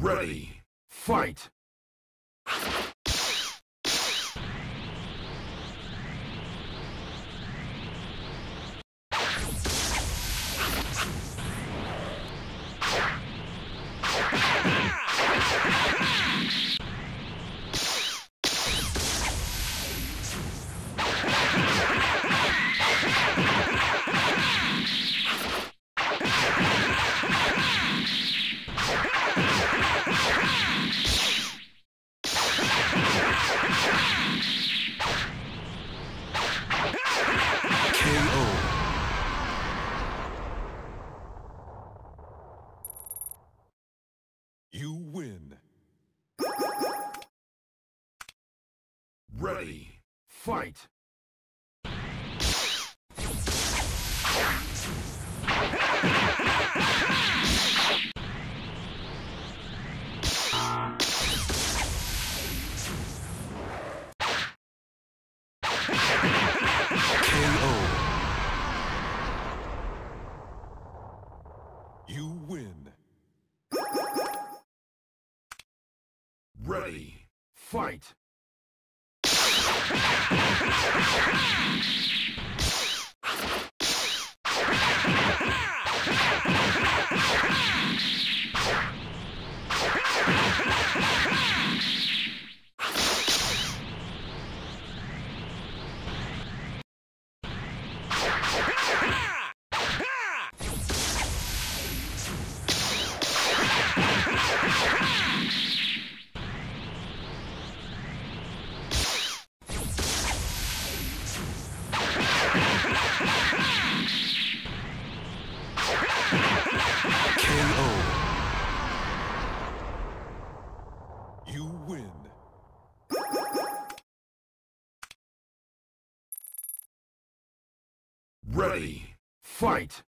Ready. Fight! Fight. You win. Ready. Fight. あっ! Ready. Fight.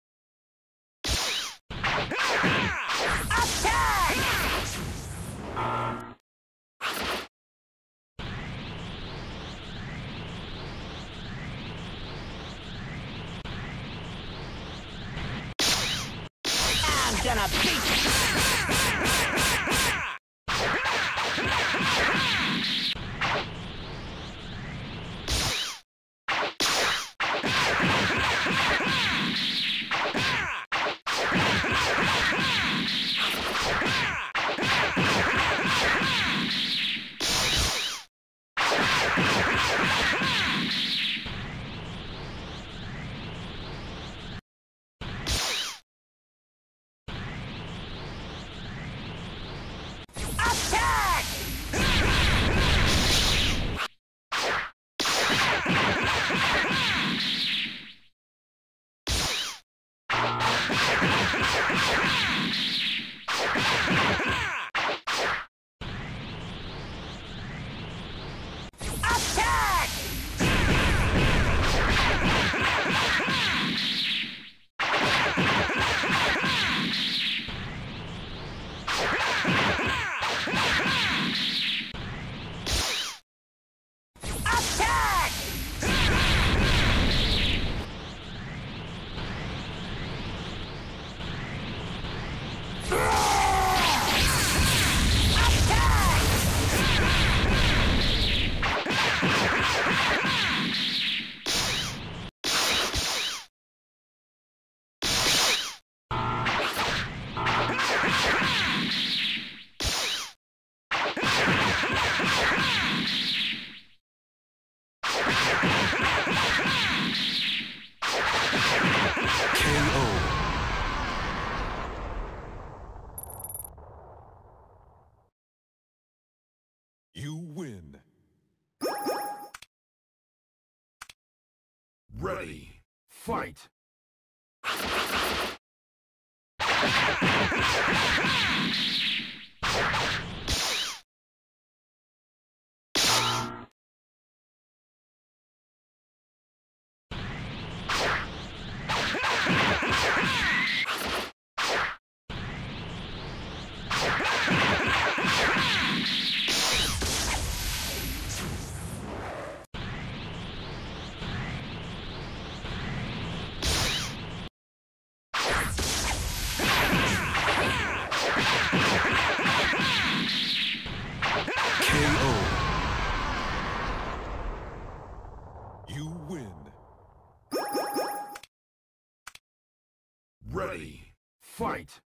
I'm gonna beat you! Fight. Fight.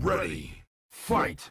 Ready. Fight.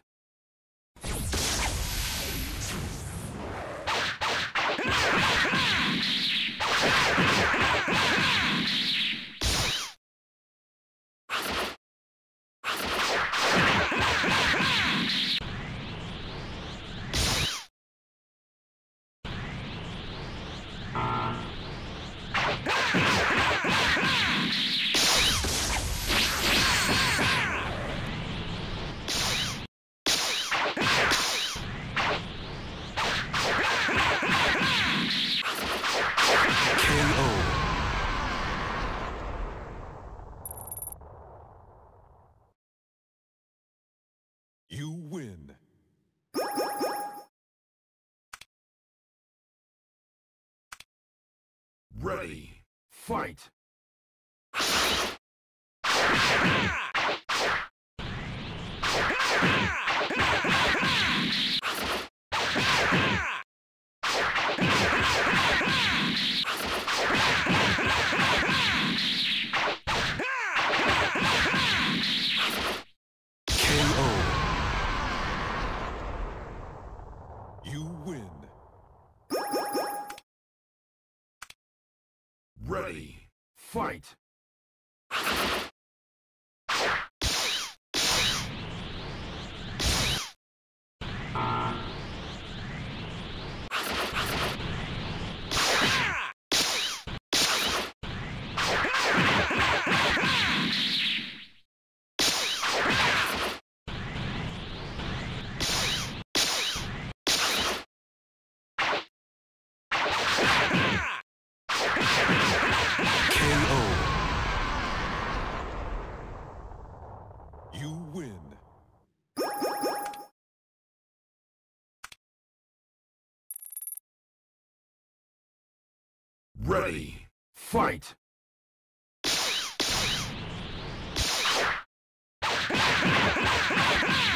Ready. Fight. Ah! KO. You win. Ready. Fight. KO. You win. Ready. Fight.